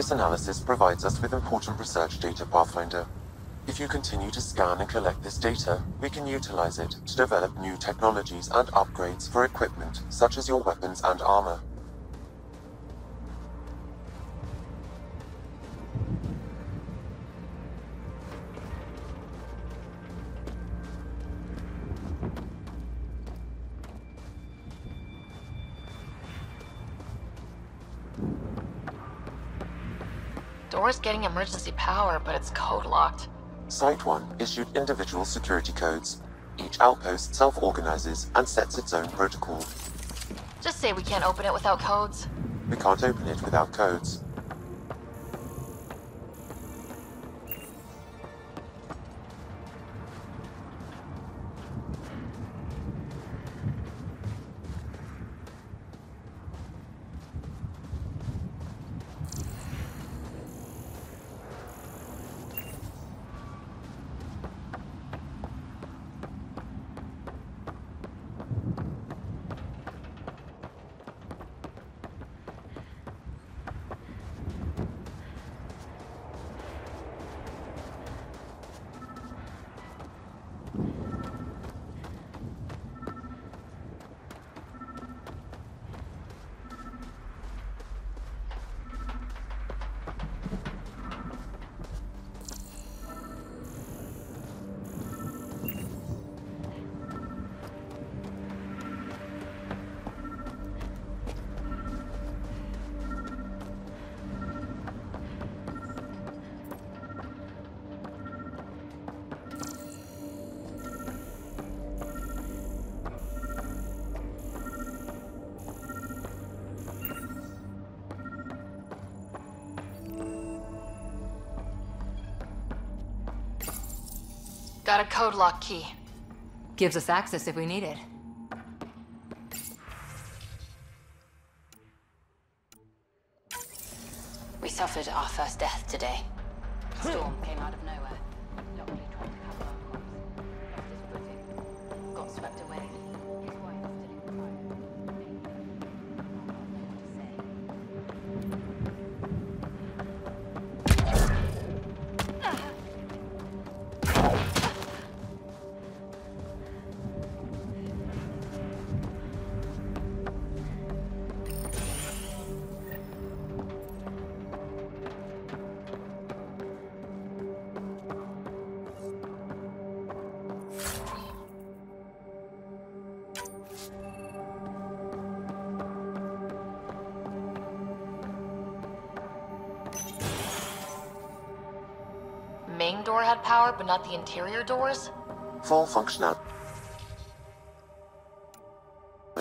This analysis provides us with important research data, Pathfinder. If you continue to scan and collect this data, we can utilize it to develop new technologies and upgrades for equipment, such as your weapons and armor. Door's getting emergency power, but it's code locked. Site 1 issued individual security codes. Each outpost self-organizes and sets its own protocol. Just say we can't open it without codes. We can't open it without codes. Got a code lock key. Gives us access if we need it. We suffered our first death today. Storm came out of nowhere. Main door had power, but not the interior doors? Full functionality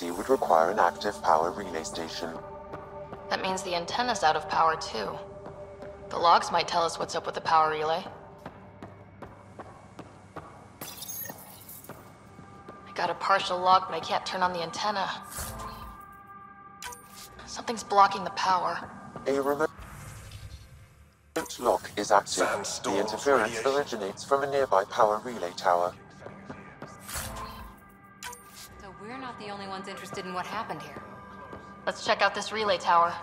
would require an active power relay station. That means the antenna's out of power too. The logs might tell us what's up with the power relay. I got a partial log, but I can't turn on the antenna. Something's blocking the power. A remote lock is active. The interference creation. originates from a nearby power relay tower. So we're not the only ones interested in what happened here. Let's check out this relay tower.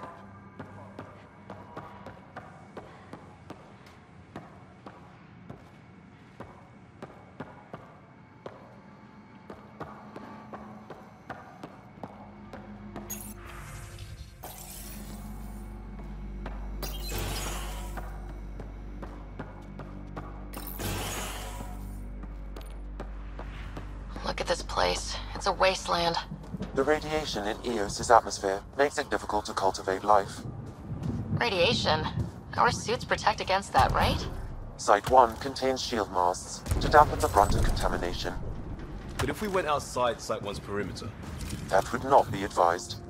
This place. It's a wasteland. The radiation in Eos's atmosphere makes it difficult to cultivate life. Radiation. Our suits protect against that, right? Site 1 contains shield masts to dampen the brunt of contamination. But if we went outside Site 1's perimeter, That would not be advised.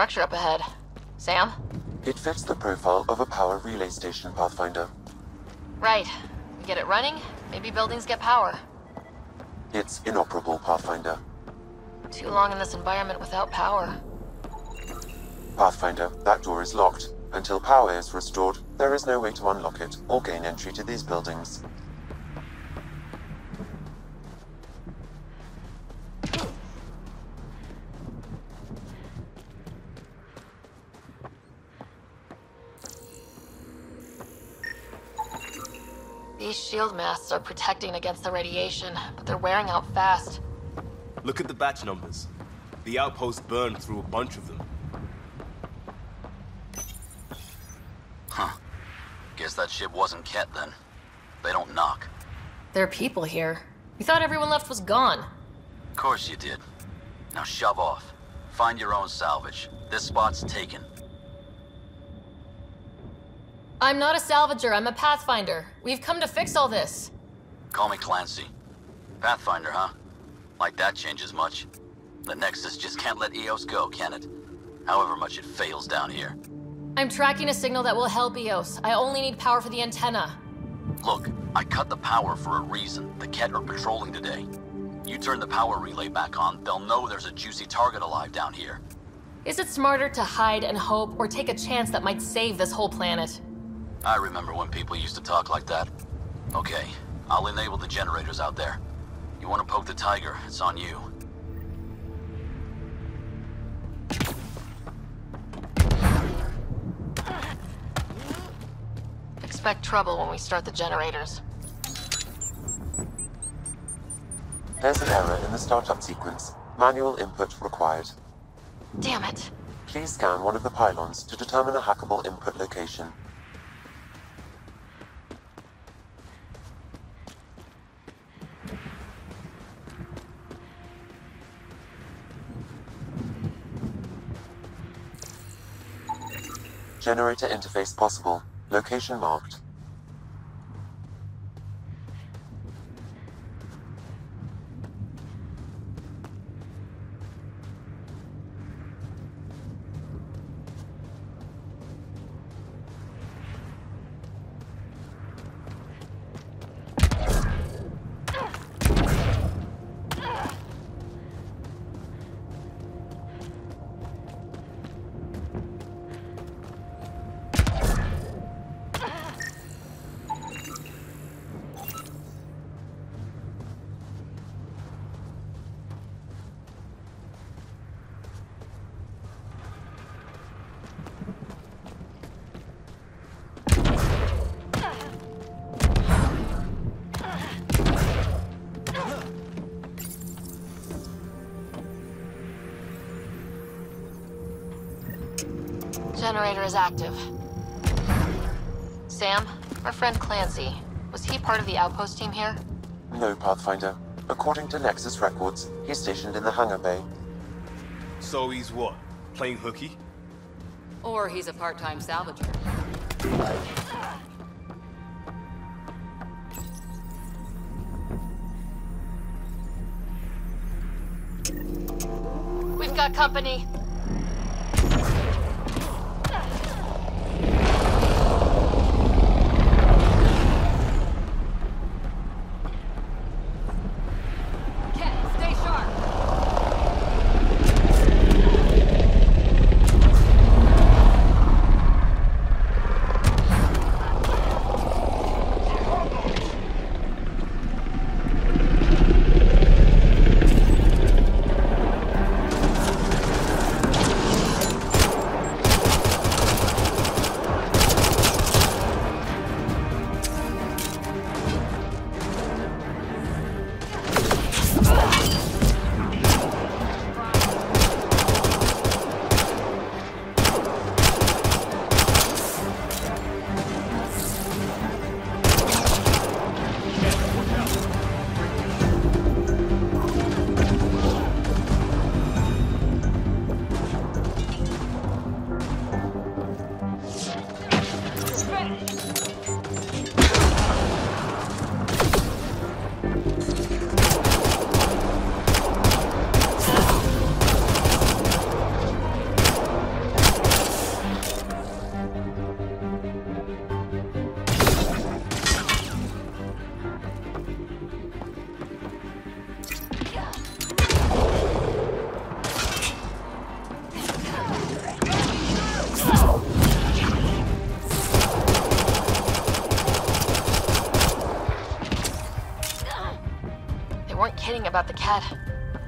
Structure up ahead. Sam? It fits the profile of a power relay station, Pathfinder. Right. We get it running, maybe buildings get power. It's inoperable, Pathfinder. Too long in this environment without power. Pathfinder, that door is locked. Until power is restored, there is no way to unlock it or gain entry to these buildings. These shield masks are protecting against the radiation, but they're wearing out fast. Look at the batch numbers. The outpost burned through a bunch of them. Huh. Guess that ship wasn't kett then. They don't knock. There are people here. We thought everyone left was gone. Of course you did. Now shove off. Find your own salvage. This spot's taken. I'm not a salvager, I'm a pathfinder. We've come to fix all this. Call me Clancy. Pathfinder, huh? Like that changes much. The Nexus just can't let Eos go, can it? However much it fails down here. I'm tracking a signal that will help Eos. I only need power for the antenna. Look, I cut the power for a reason. The kett are patrolling today. You turn the power relay back on, they'll know there's a juicy target alive down here. Is it smarter to hide and hope, or take a chance that might save this whole planet? I remember when people used to talk like that. Okay, I'll enable the generators out there. You want to poke the tiger, it's on you. Expect trouble when we start the generators. There's an error in the startup sequence. Manual input required. Damn it. Please scan one of the pylons to determine a hackable input location. Generator interface possible. Location marked. Generator is active. Sam, our friend Clancy, was he part of the outpost team here? No, Pathfinder. According to Nexus records, he's stationed in the hangar bay. So he's what? Playing hooky? Or he's a part-time salvager. We've got company. About the kett.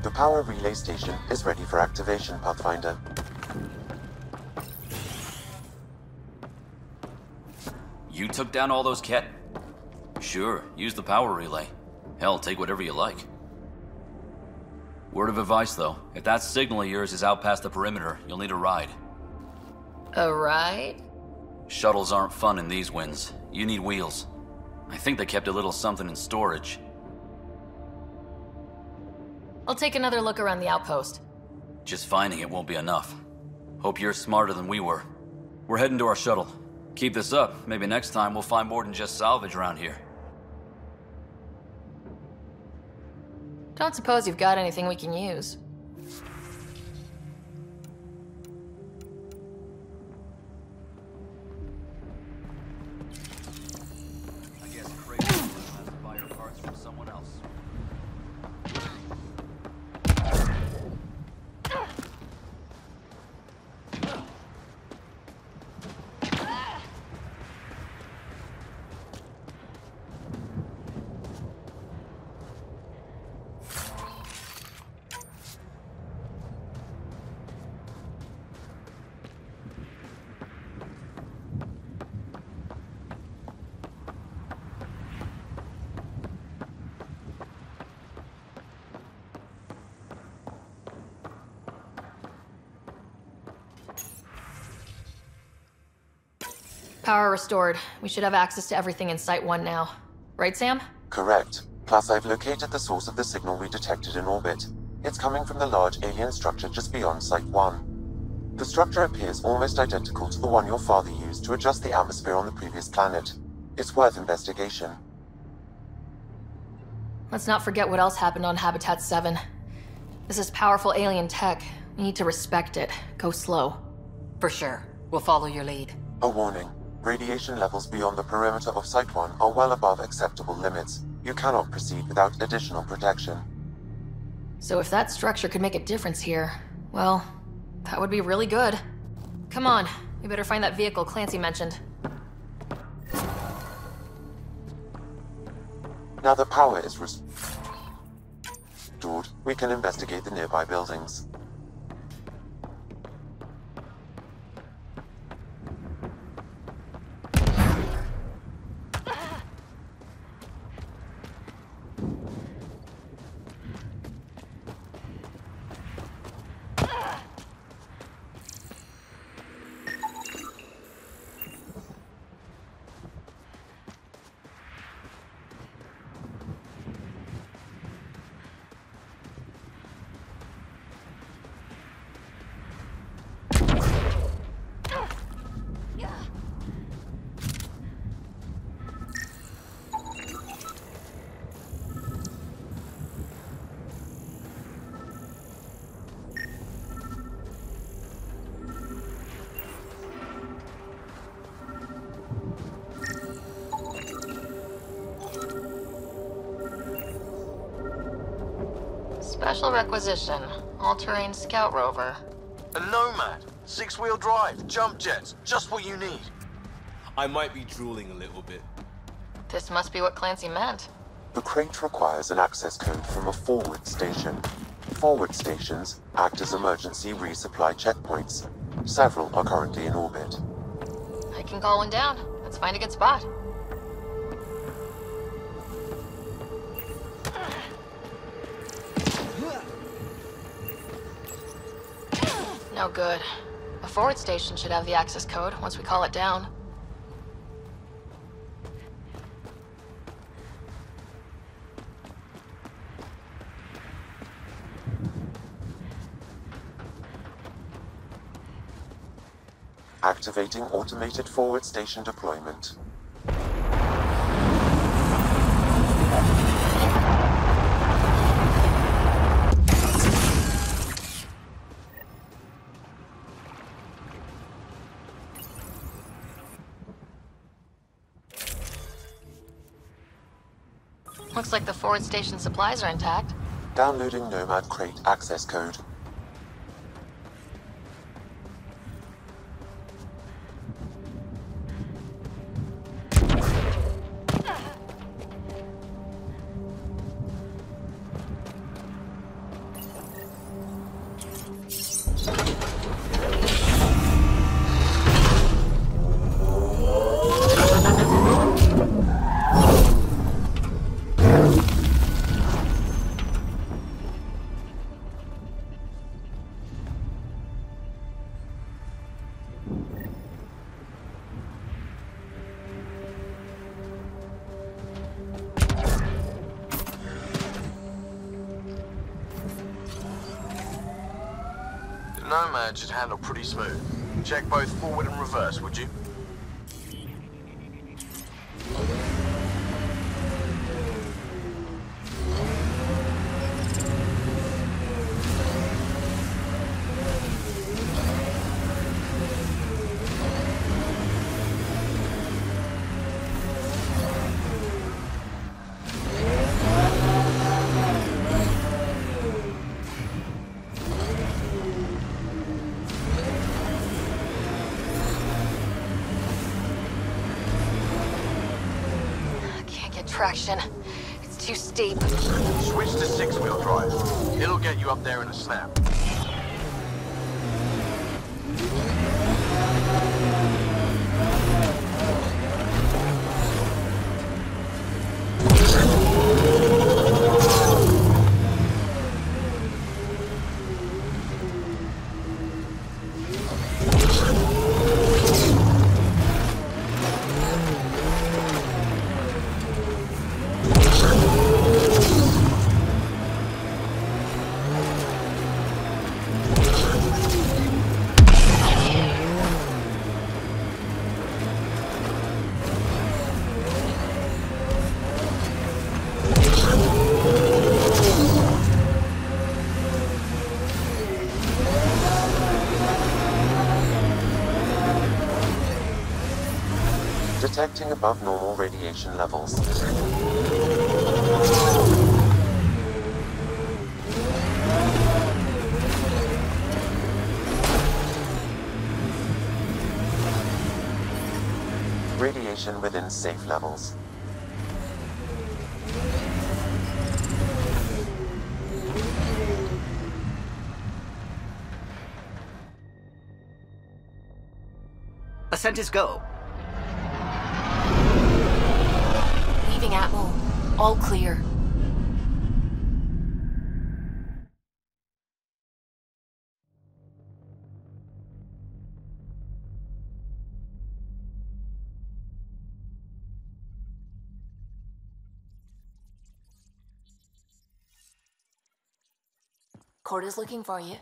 The power relay station is ready for activation, Pathfinder. You took down all those kett? Sure, use the power relay. Hell, take whatever you like. Word of advice, though. If that signal of yours is out past the perimeter, you'll need a ride. A ride? Shuttles aren't fun in these winds. You need wheels. I think they kept a little something in storage. I'll take another look around the outpost. Just finding it won't be enough. Hope you're smarter than we were. We're heading to our shuttle. Keep this up. Maybe next time we'll find more than just salvage around here. Don't suppose you've got anything we can use. Power restored. We should have access to everything in Site 1 now. Right, Sam? Correct. Plus, I've located the source of the signal we detected in orbit. It's coming from the large alien structure just beyond Site 1. The structure appears almost identical to the one your father used to adjust the atmosphere on the previous planet. It's worth investigation. Let's not forget what else happened on Habitat 7. This is powerful alien tech. We need to respect it. Go slow. For sure. We'll follow your lead. A warning. Radiation levels beyond the perimeter of Site 1 are well above acceptable limits. You cannot proceed without additional protection. So if that structure could make a difference here, well, that would be really good. Come on, we better find that vehicle Clancy mentioned. Now the power is restored, we can investigate the nearby buildings. Special requisition. All-terrain scout rover. A Nomad, six-wheel drive, jump jets, just what you need. I might be drooling a little bit. This must be what Clancy meant. The crate requires an access code from a forward station. Forward stations act as emergency resupply checkpoints. Several are currently in orbit. I can call one down. Let's find a good spot. No good. A forward station should have the access code once we call it down. Activating automated forward station deployment. Looks like the forward station supplies are intact. Downloading Nomad Crate access code. Nomad should handle pretty smooth. Check both forward and reverse, would you? Traction. It's too steep. Switch to six-wheel drive. It'll get you up there in a snap. Detecting above normal radiation levels. Radiation within safe levels. Ascent is go. Atmo. All clear. Court is looking for you.